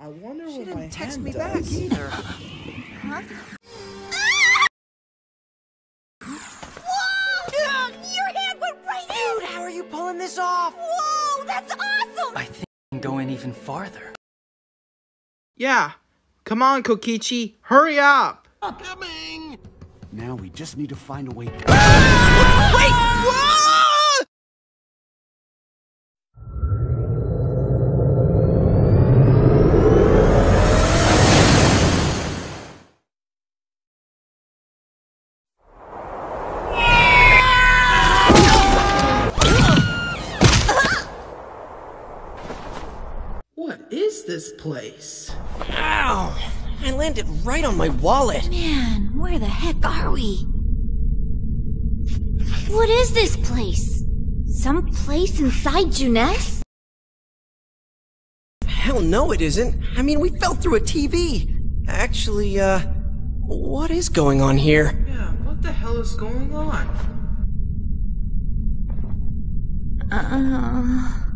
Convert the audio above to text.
I wonder She what my didn't text hand me does. back either. Huh? Whoa! Your hand went right in! Dude, how are you pulling this off? Whoa, that's awesome! I think I can go in even farther. Yeah. Come on, Kokichi. Hurry up. Now we just need to find a way. Wait! What is this place? Ow! I landed right on my wallet. Man, where the heck are we? What is this place? Some place inside Junes? Hell no, it isn't. I mean, we fell through a TV. Actually, uh, what is going on here? Yeah, what the hell is going on? Uh.